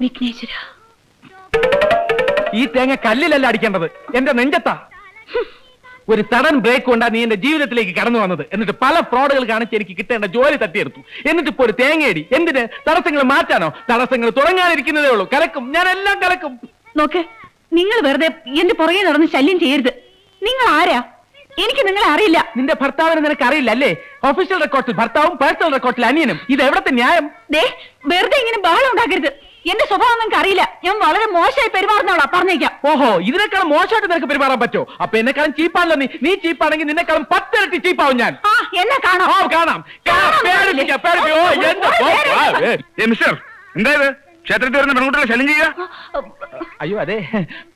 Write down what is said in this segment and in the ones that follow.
വിഘ്നേശ്വര. ഈ തേങ്ങ കല്ലിലല്ല അടിക്കേണ്ടത്. എന്റെ നെഞ്ചത്താ. ഒരു സഡൻ ബ്രേക്ക് കൊണ്ടാ നീ എന്റെ ജീവിതത്തിലേക്ക് കടന്നു വന്നത്. എന്നിട്ട് പല ഫ്രോഡുകൾ കാണിച്ച് എനിക്ക് കിട്ടേണ്ട ജോലി തട്ടിയെടുത്തു. എന്നിട്ട് ഇപ്പൊ ഒരു തേങ്ങയടി. എന്തിന്? തടസ്സങ്ങൾ മാറ്റാനോ? തടസ്സങ്ങൾ തുടങ്ങാനിരിക്കുന്നതേ ഉള്ളൂ. കലക്കും. ഞാൻ എല്ലാം കലക്കും. നോക്കേ നിങ്ങൾ വെറുതെ എന്റെ പുറകെ നടന്ന് ശല്യം ചെയ്യരുത്. നിങ്ങൾ ആരാ? എനിക്ക് നിങ്ങളെ അറിയില്ല. നിന്റെ ഭർത്താവിന് നിനക്ക് അറിയില്ല അല്ലേ ഒഫീഷ്യൽ റെക്കോർഡിൽ ഭർത്താവും പേഴ്സണൽ റെക്കോർഡിൽ അനിയനും. ഇത് എവിടത്തെ ന്യായം? ദേ വെറുതെ ഇങ്ങനെ ബഹളം ഉണ്ടാക്കരുത്. എന്റെ സ്വഭാവം നിങ്ങൾക്ക് അറിയില്ല. ഞാൻ വളരെ മോശമായി പെരുമാറുന്നവളാ പറഞ്ഞേക്കാം. ഓഹോ ഇതിനേക്കാളും മോശമായിട്ട് നിനക്ക് പെരുമാറാൻ പറ്റോ അപ്പൊ എന്നെക്കാളും ചീപ്പാണല്ലോ നീ. നീ ചീപ്പാണെങ്കിൽ നിന്നെക്കാളും പത്തിരട്ടി ചീപ്പാവും ഞാൻ. ആ എന്നെ കാണാം. ഓ കാണാം. കാണാം. പേടിപ്പിക്ക, പേടിപ്പിക്ക. ഓ, എന്താ? ഓ, മിസ്റ്റർ എന്തായത് ക്ഷേത്രത്തിൽ വരുന്ന പെൺകുട്ടികളെ ശല്യം ചെയ്യുക? അയ്യോ അതെ.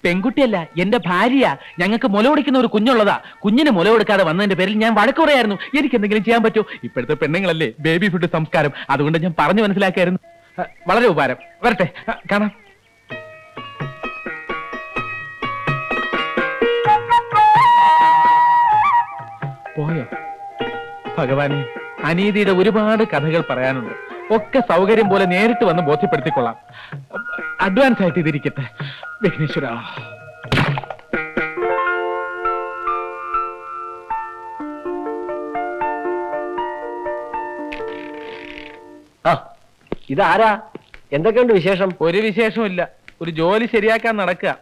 പെൺകുട്ടിയല്ല എന്റെ ഭാര്യ. ഞങ്ങൾക്ക് മുല കൊടുക്കുന്ന ഒരു കുഞ്ഞുള്ളതാ. കുഞ്ഞിന് മുല കൊടുക്കാതെ വന്നതിന്റെ പേരിൽ ഞാൻ വഴക്ക് പറയായിരുന്നു. എനിക്ക് എന്തെങ്കിലും ചെയ്യാൻ പറ്റുമോ? ഇപ്പോഴത്തെ പെണ്ണുങ്ങളല്ലേ ബേബി ഫുഡ് സംസ്കാരം. അതുകൊണ്ട് ഞാൻ പറഞ്ഞു മനസ്സിലാക്കായിരുന്നു വളരെ ഉപകാരം. വരട്ടെ. കാണാം. പോയോ? ഭഗവാനെ അനീതിയുടെ ഒരുപാട് കഥകൾ പറയാനുണ്ട്. ഒക്കെ സൗകര്യം പോലെ നേരിട്ട് വന്ന് ബോധ്യപ്പെടുത്തിക്കൊള്ളാം. അഡ്വാൻസ് ആയിട്ട് ഇതിരിക്കട്ടെ. വിഘ്നേശ്വര. ഇതാരാ? എന്തൊക്കെയുണ്ട് വിശേഷം? ഒരു വിശേഷമില്ല ഒരു ജോലി ശരിയാക്കാൻ നടക്കുക.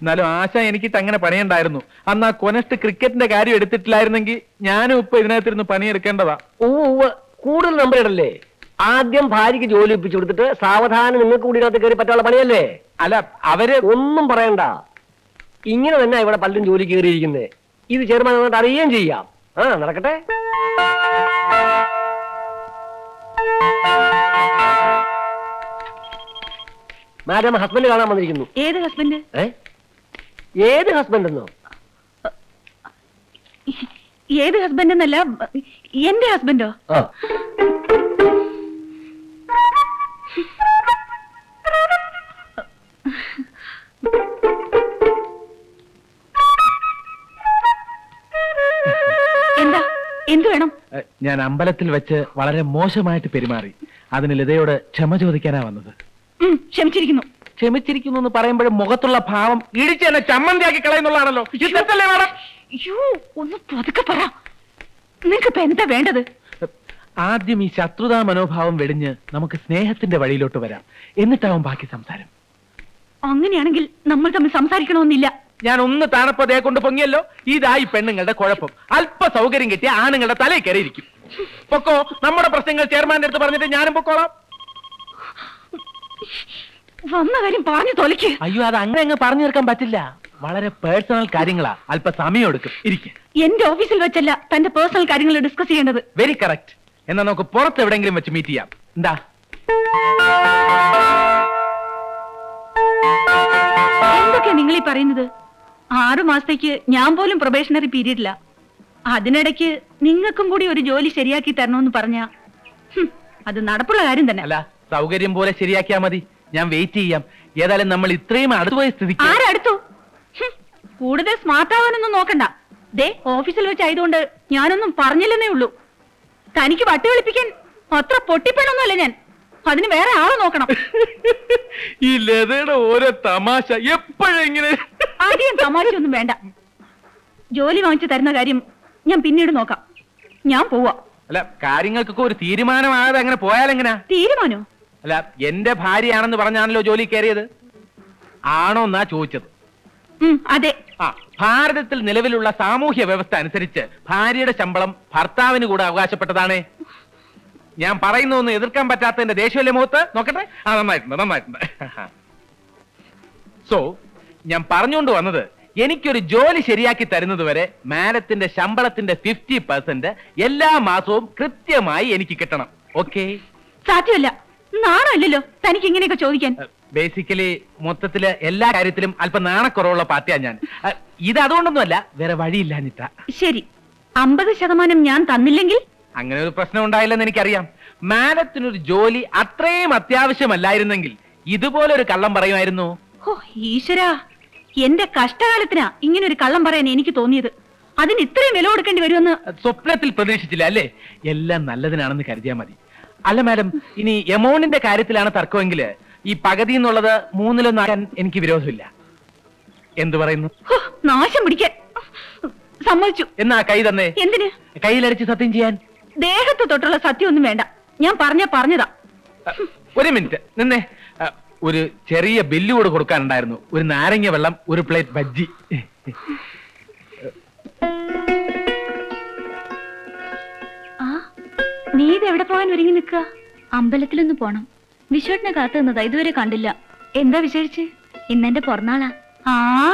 എന്നാലും ആശ എനിക്കിട്ട് അങ്ങനെ പണിയുണ്ടായിരുന്നു. അന്ന് ആ കൊനസ്റ്റ് ക്രിക്കറ്റിന്റെ കാര്യം എടുത്തിട്ടില്ലായിരുന്നെങ്കിൽ ഞാനും ഇപ്പൊ ഇതിനകത്തിരുന്ന് പണിയെടുക്കേണ്ടതാ. കൂടുതൽ നമ്പർ ഇടല്ലേ? ആദ്യം ഭാര്യക്ക് ജോലി ഒപ്പിച്ചു കൊടുത്തിട്ട് സാവധാനം നിങ്ങൾക്ക് കൂടി ഇതിനകത്ത് കയറി പറ്റാനുള്ള പണിയല്ലേ? അല്ല അവർ ഒന്നും പറയണ്ട. ഇങ്ങനെ തന്നെ ഇവിടെ പലരും ജോലി കയറിയിരിക്കുന്നത് ഇത് ചെയർമാൻ വന്നിട്ട് അറിയുകയും ചെയ്യാം. ആ നടക്കട്ടെ. മാഡം ഹസ്ബൻഡ് കാണാൻ വന്നിരിക്കുന്നു. ഏത് ഹസ്ബൻഡ് ഏത് ഹസ്ബൻഡ് എന്നോ? ഏത് ഹസ്ബൻഡ് എന്നല്ല എന്റെ ഹസ്ബൻഡോ എന്താ? എന്ത് വേണം? ഞാൻ അമ്പലത്തിൽ വെച്ച് വളരെ മോശമായിട്ട് പെരുമാറി. അതിന് ലതയോട് ക്ഷമ ചോദിക്കാനാ വന്നത്. ക്ഷമിച്ചിരിക്കുന്നു. ക്ഷമിച്ചിരിക്കുന്നു എന്ന് പറയുമ്പോഴും മുഖത്തുള്ള ഭാവം ഇടിച്ച് എന്നെ ചമ്മന്തിയാക്കി കളയുന്നുള്ളതാണല്ലോ. തെറ്റല്ലേ മാഡം? അയ്യോ ഒന്ന് പതുക്കെ പറ. നിങ്ങൾക്ക് ഇപ്പൊ എന്താ വേണ്ടത്? ആദ്യം ഈ ശത്രുതാ മനോഭാവം വെടിഞ്ഞ് നമുക്ക് സ്നേഹത്തിന്റെ വഴിയിലോട്ട് വരാം. എന്നിട്ടാവും ബാക്കി സംസാരം. അങ്ങനെയാണെങ്കിൽ നമ്മൾ തമ്മിൽ സംസാരിക്കണമെന്നില്ല. ഞാൻ ഒന്ന് താണപ്പതേ കൊണ്ട് പൊങ്ങിയല്ലോ. ഇതായി പെണ്ണുങ്ങളുടെ കുഴപ്പം. അല്പ സൗകര്യം കിട്ടിയ ആണുങ്ങളുടെ തലയിൽ കയറിയിരിക്കും. പൊക്കോ നമ്മുടെ പ്രശ്നങ്ങൾ ചെയർമാന്റെ അടുത്ത് പറഞ്ഞിട്ട് ഞാനും പൊക്കോളാം. വന്ന കാര്യം പറഞ്ഞു തൊലക്ക് അയ്യോ അത് അങ്ങനെ അങ്ങ് പറഞ്ഞു തീർക്കാൻ പറ്റില്ല. വളരെ പേഴ്സണൽ കാര്യങ്ങളാ. അല്പ സമയം എടുക്കും. ഇരിക്കും. എന്റെ ഓഫീസിൽ വെച്ചല്ല തന്റെ പേഴ്സണൽ കാര്യങ്ങൾ ഡിസ്കസ് ചെയ്യേണ്ടത്. വെരി കറക്റ്റ് എന്നാ നമുക്ക് പുറത്ത് എവിടെയെങ്കിലും വെച്ച് മീറ്റ് ചെയ്യാം. എന്താ? എന്തൊക്കെയാ നിങ്ങൾ ഈ പറയുന്നത്? ആറു മാസത്തേക്ക് ഞാൻ പോലും പ്രൊബേഷണറി പീരീഡില്ല അതിനിടയ്ക്ക് നിങ്ങൾക്കും കൂടി ഒരു ജോലി ശരിയാക്കി തരണമെന്ന് പറഞ്ഞ അത് നടപ്പുള്ള കാര്യം തന്നെ. അല്ല സൗകര്യം പോലെ ശരിയാക്കിയാ മതി. ഞാൻ വെയിറ്റ് ചെയ്യാം. ഏതായാലും നമ്മൾ ഇത്രയും അടുത്തുപോയ സ്ഥിതി ആരടുത്തു കൂടുതൽ സ്മാർട്ട് ആവാനൊന്നും നോക്കണ്ട. ദേ ഓഫീസിൽ വെച്ചായതുകൊണ്ട് ഞാനൊന്നും പറഞ്ഞില്ലെന്നേ ഉള്ളൂ. തനിക്ക് വട്ടി വിളിപ്പിക്കാൻ അത്ര പൊട്ടിപ്പെടൊന്നുമല്ല ഞാൻ. അതിന് വേറെ ആളെ നോക്കണം. ഈ ലതയുടെ ഓരോ തമാശ എപ്പോഴെങ്ങനെ ആദ്യം തമാശയൊന്നും വേണ്ട. ജോലി വാങ്ങിച്ചു തരുന്ന കാര്യം ഞാൻ പിന്നീട് നോക്കാം. ഞാൻ പോവാ. അല്ല കാര്യങ്ങൾക്കൊക്കെ ഒരു തീരുമാനമാകാതെ അങ്ങനെ പോയാലെങ്ങനാ? തീരുമാനോ? അല്ല എന്റെ ഭാര്യയാണെന്ന് പറഞ്ഞാണല്ലോ ജോലി കയറിയത്? ആണോ എന്നാ ചോദിച്ചത്? അതെ. ആ ഭാരതത്തിൽ നിലവിലുള്ള സാമൂഹ്യ വ്യവസ്ഥ അനുസരിച്ച് ഭാര്യയുടെ ശമ്പളം ഭർത്താവിന് കൂടെ അവകാശപ്പെട്ടതാണേ. ഞാൻ പറയുന്നൊന്നും എതിർക്കാൻ പറ്റാത്തതിന്റെ ദേശീയ മുഖത്ത്? നോക്കട്ടെ. ആ നന്നായിട്ടുണ്ട് നന്നായിട്ടുണ്ട്. സോ ഞാൻ പറഞ്ഞുകൊണ്ട് വന്നത് എനിക്കൊരു ജോലി ശരിയാക്കി തരുന്നത് വരെ മാഡത്തിന്റെ ശമ്പളത്തിന്റെ ഫിഫ്റ്റി പെർസെന്റ് എല്ലാ മാസവും കൃത്യമായി എനിക്ക് കിട്ടണം. ഓക്കെ സാധ്യമല്ല. നാണമല്ലല്ലോ തനിക്ക് ഇങ്ങനെയൊക്കെ ചോദിക്കാൻ. ബേസിക്കലി മൊത്തത്തിൽ എല്ലാ കാര്യത്തിലും അല്പം നാണക്കുറവുള്ള പാർട്ടിയാ ഞാൻ. ഇത് അതുകൊണ്ടൊന്നുമല്ല വേറെ വഴിയില്ലാഞ്ഞിട്ടാ ശരി. അമ്പത് ശതമാനം ഞാൻ തന്നില്ലെങ്കിൽ? അങ്ങനെ ഒരു പ്രശ്നം ഉണ്ടായില്ലെന്ന് എനിക്കറിയാം. മാഡത്തിനൊരു ജോലി അത്രയും അത്യാവശ്യമല്ലായിരുന്നെങ്കിൽ ഇതുപോലെ ഒരു കള്ളം പറയുമായിരുന്നു. ഓ ഈശ്വരാ. എന്റെ കഷ്ടകാലത്തിനാ ഇങ്ങനെ ഒരു കള്ളം പറയാൻ എനിക്ക് തോന്നിയത്. അതിന് ഇത്രയും വില കൊടുക്കേണ്ടി വരുമെന്ന് സ്വപ്നത്തിൽ പ്രതീക്ഷിച്ചില്ല അല്ലേ? എല്ലാം നല്ലതിനാണെന്ന് കരുതിയാൽ മതി. അല്ല മാഡം ഇനി എമൗണ്ടിന്റെ കാര്യത്തിലാണ് തർക്കമെങ്കിൽ ഈ പകുതി എന്നുള്ളത് മൂന്നിലൊന്നാക്കാൻ എനിക്ക് വിരോധമില്ല. എന്തു പറയുന്നു? നാശം പിടിക്കാൻ. സമ്മതിച്ചു. എന്നാ കൈ തന്നെ? എന്തിന്? കയ്യിലടിച്ച് സത്യം ചെയ്യാൻ. ദേഹത്ത് തൊട്ടുള്ള സത്യം ഒന്നും വേണ്ട. ഞാൻ പറഞ്ഞ പറഞ്ഞതാ. ഒരു മിനിറ്റ്. നിന്നെ ഒരു ചെറിയ ബില്ല് കൂടെ കൊടുക്കാനുണ്ടായിരുന്നു. ഒരു നാരങ്ങ വെള്ളം ഒരു പ്ലേറ്റ് ബജ്ജി. നീ ഇത് എവിടെ പോകാൻ ഒരുങ്ങി നിൽക്കുക? അമ്പലത്തിലൊന്ന് പോണം. വിഷുവിനെ കാത്തു നിന്നതാ ഇതുവരെ കണ്ടില്ല. എന്താ വിശേഷിച്ച്? ഇന്നെന്റെ പിറന്നാളാ. ആ?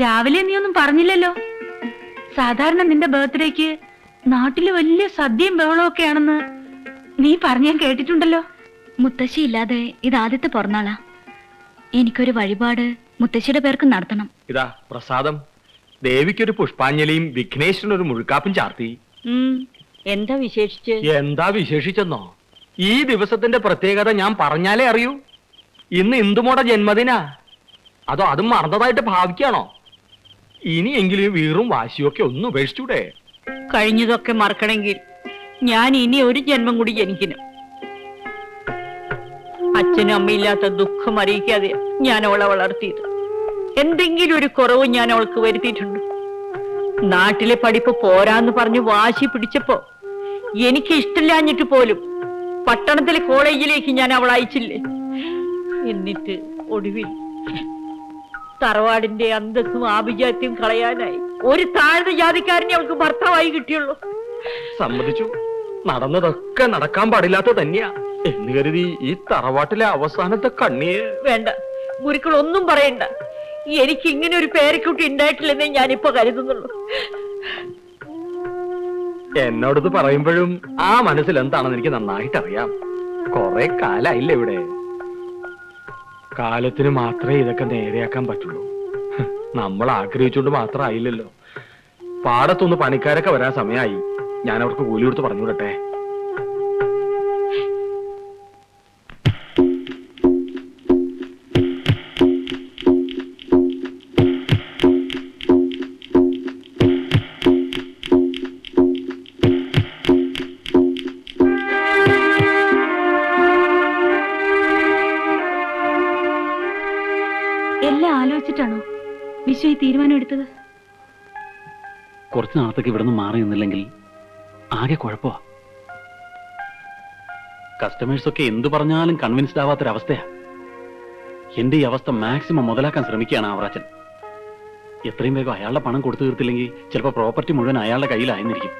രാവിലെ നീ ഒന്നും പറഞ്ഞില്ലല്ലോ? സാധാരണ നിന്റെ ബർത്ത്ഡേക്ക് നാട്ടിൽ വലിയ സദ്യയും ബഹളവും ഒക്കെ ആണെന്ന് നീ പറഞ്ഞ ഞാൻ കേട്ടിട്ടുണ്ടല്ലോ. മുത്തശ്ശി ഇല്ലാതെ ഇത് ആദ്യത്തെ പിറന്നാളാ. എനിക്കൊരു വഴിപാട് മുത്തശ്ശിയുടെ പേർക്ക് നടത്തണം. ഇതാ പ്രസാദം. ദേവിക്കൊരു പുഷ്പാഞ്ജലിയും വിഘ്നേശ്വരനൊരു മുഴുക്കാപ്പും ചാർത്തി. എന്താ വിശേഷിച്ച്? എന്താ വിശേഷിച്ചെന്നോ? ഈ ദിവസത്തിന്റെ പ്രത്യേകത ഞാൻ പറഞ്ഞാലേ അറിയൂ. ഇന്ന് ഇന്ദുമോടെ ജന്മദിനാ. അതോ അതും മറന്നതായിട്ട് ഭാവിക്കാണോ? ഇനിയെങ്കിലും വീറും വാശിയൊക്കെ ഒന്ന് ഉപേക്ഷിച്ചൂടെ. കഴിഞ്ഞതൊക്കെ മറക്കണമെങ്കിൽ ഞാൻ ഇനി ഒരു ജന്മം കൂടി ജനിക്കണം. അച്ഛനും അമ്മയില്ലാത്ത ദുഃഖം അറിയിക്കാതെ ഞാൻ അവളെ വളർത്തിയത്. എന്തെങ്കിലും ഒരു കുറവ് ഞാൻ അവൾക്ക് വരുത്തിയിട്ടുണ്ട്. നാട്ടിലെ പഠിപ്പ് പോരാന്ന് പറഞ്ഞ് വാശി പിടിച്ചപ്പോ എനിക്ക് ഇഷ്ടമില്ലാഞ്ഞിട്ട് പോലും പട്ടണത്തിലെ കോളേജിലേക്ക് ഞാൻ അവൾ അയച്ചില്ലേ? എന്നിട്ട് ഒടുവിൽ തറവാടിന്റെ അന്തസ്സും ആഭിജാത്യം കളയാനായി ഒരു താഴ്ന്ന ജാതിക്കാരനെ അവൾക്ക് ഭർത്താവായി കിട്ടിയുള്ളൂ. സമ്മതിച്ചു. നടന്നതൊക്കെ നടക്കാൻ പാടില്ലാത്ത തന്നെയാ. എന്ന് കരുതി ഈ തറവാട്ടിലെ അവസാനത്തെ കണ്ണിയെ വേണ്ട. ഗുരുക്കൾ ഒന്നും പറയണ്ട. എനിക്ക് ഇങ്ങനെ ഒരു പേരക്കുട്ടി ഉണ്ടായിട്ടില്ലെന്നേ ഞാനിപ്പോ കരുതുന്നുള്ളൂ. എന്നോടത് പറയുമ്പോഴും ആ മനസ്സിൽ എന്താണെന്ന് എനിക്ക് നന്നായിട്ട് അറിയാം കൊറേ കാലായില്ല ഇവിടെ. കാലത്തിന് മാത്രമേ ഇതൊക്കെ നേരെയാക്കാൻ പറ്റുള്ളൂ. നമ്മൾ ആഗ്രഹിച്ചുകൊണ്ട് മാത്രം ആയില്ലല്ലോ. പാടത്തൊന്ന് പണിക്കാരൊക്കെ വരാൻ സമയമായി ഞാൻ അവർക്ക് കൂലി കൊടുത്ത് പറഞ്ഞു വിടട്ടെ എല്ലാം ആലോചിച്ചിട്ടാണോ വിശ്വ ഈ തീരുമാനം എടുത്തത്? കുറച്ചു നാളത്തേക്ക് ഇവിടെ നിന്ന് മാറി നിന്നില്ലെങ്കിൽ ആകെ കുഴപ്പമാ. കസ്റ്റമേഴ്സ് ഒക്കെ എന്തു പറഞ്ഞാലും കൺവിൻസ്ഡ് ആവാത്തൊരവസ്ഥയാ. എന്റെ ഈ അവസ്ഥ മാക്സിമം മുതലാക്കാൻ ശ്രമിക്കുകയാണ് ആവറാച്ചൻ. എത്രയും വേഗം അയാളുടെ പണം കൊടുത്തു തീർത്തില്ലെങ്കിൽ ചിലപ്പോൾ പ്രോപ്പർട്ടി മുഴുവൻ അയാളുടെ കയ്യിലായിരുന്നിരിക്കും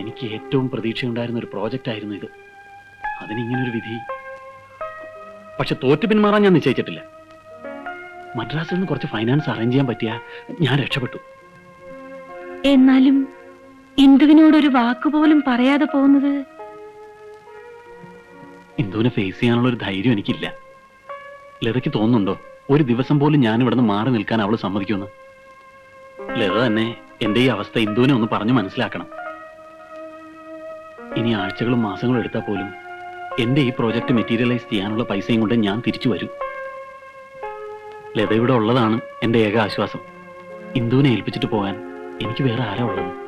എനിക്ക് ഏറ്റവും പ്രതീക്ഷയുണ്ടായിരുന്ന ഒരു പ്രോജക്റ്റ് ആയിരുന്നു ഇത്. അതിനിങ്ങനൊരു വിധി. പക്ഷെ തോറ്റു പിന്മാറാൻ ഞാൻ നിശ്ചയിച്ചിട്ടില്ല. മദ്രാസിൽ നിന്ന് കുറച്ച് ഫൈനാൻസ് അറേഞ്ച് ചെയ്യാൻ പറ്റിയ ഞാൻ രക്ഷപ്പെട്ടു. എന്നാലും ഇന്ദുവിനോടൊരു വാക്കുപോലും പറയാതെ പോകുന്നത്? ഇന്ദുവിനെ ഫേസ് ചെയ്യാനുള്ള ഒരു ധൈര്യം എനിക്കില്ല. ലതയ്ക്ക് തോന്നുന്നുണ്ടോ? ഒരു ദിവസം പോലും ഞാൻ ഇവിടുന്ന് മാറി നിൽക്കാൻ അവൾ സമ്മതിക്കുമെന്ന്? ലത തന്നെ എന്റെ ഈ അവസ്ഥ ഇന്ദുവിനെ ഒന്ന് പറഞ്ഞു മനസ്സിലാക്കണം. ഇനി ആഴ്ചകളും മാസങ്ങളും എടുത്താൽ പോലും എന്റെ ഈ പ്രോജക്റ്റ് മെറ്റീരിയലൈസ് ചെയ്യാനുള്ള പൈസയും കൊണ്ട് ഞാൻ തിരിച്ചു വരും. ലത ഇവിടെ ഉള്ളതാണ് എന്റെ ഏക ആശ്വാസം. ഇന്ദുവിനെ ഏൽപ്പിച്ചിട്ട് പോകാൻ എനിക്ക് വേറെ ആരാ ഉള്ളത്?